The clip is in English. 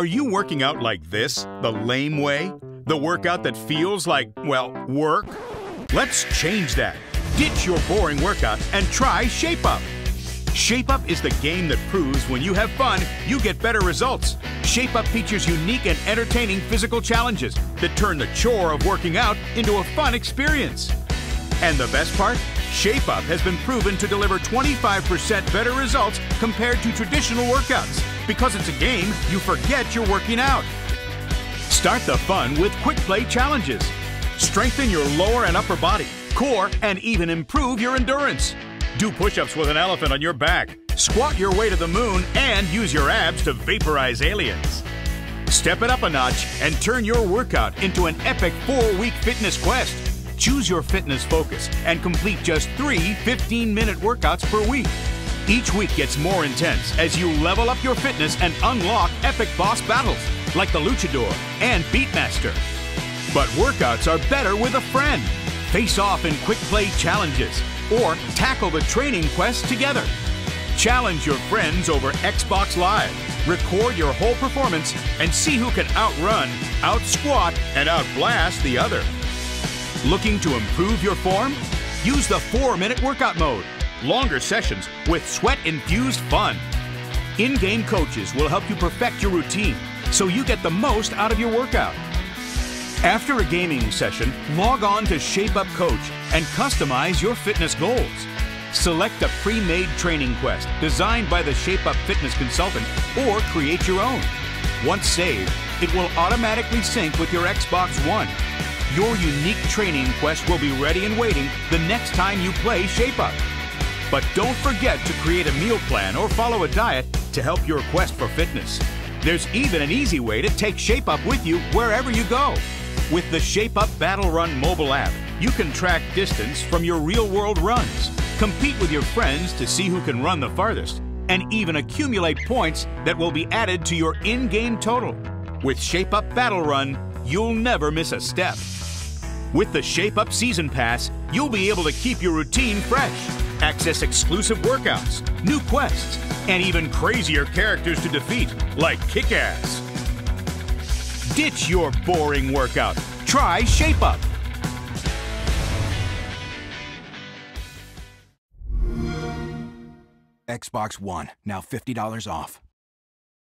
Are you working out like this, the lame way? The workout that feels like, well, work? Let's change that. Ditch your boring workout and try Shape Up. Shape Up is the game that proves when you have fun, you get better results. Shape Up features unique and entertaining physical challenges that turn the chore of working out into a fun experience. And the best part? Shape Up has been proven to deliver 25% better results compared to traditional workouts. Because it's a game, you forget you're working out. Start the fun with quick play challenges. Strengthen your lower and upper body, core, and even improve your endurance. Do push ups with an elephant on your back, squat your way to the moon, and use your abs to vaporize aliens. Step it up a notch and turn your workout into an epic four week fitness quest. Choose your fitness focus and complete just three 15 minute workouts per week. Each week gets more intense as you level up your fitness and unlock epic boss battles like the Luchador and Beatmaster. But workouts are better with a friend. Face off in quick play challenges or tackle the training quest together. Challenge your friends over Xbox Live. Record your whole performance and see who can outrun, outsquat, and outblast the other. Looking to improve your form? Use the 4 minute workout mode. Longer sessions with sweat infused fun. In game coaches will help you perfect your routine so you get the most out of your workout. After a gaming session, log on to Shape Up Coach and customize your fitness goals. Select a pre made training quest designed by the Shape Up fitness consultant or create your own. Once saved, it will automatically sync with your Xbox One. Your unique training quest will be ready and waiting the next time you play Shape Up. But don't forget to create a meal plan or follow a diet to help your quest for fitness. There's even an easy way to take Shape Up with you wherever you go. With the Shape Up Battle Run mobile app, you can track distance from your real world runs, compete with your friends to see who can run the farthest, and even accumulate points that will be added to your in game total. With Shape Up Battle Run, you'll never miss a step. With the Shape Up Season Pass, you'll be able to keep your routine fresh, access exclusive workouts, new quests, and even crazier characters to defeat, like Kick Ass. Ditch your boring workout. Try Shape Up. Xbox One, now $50 off.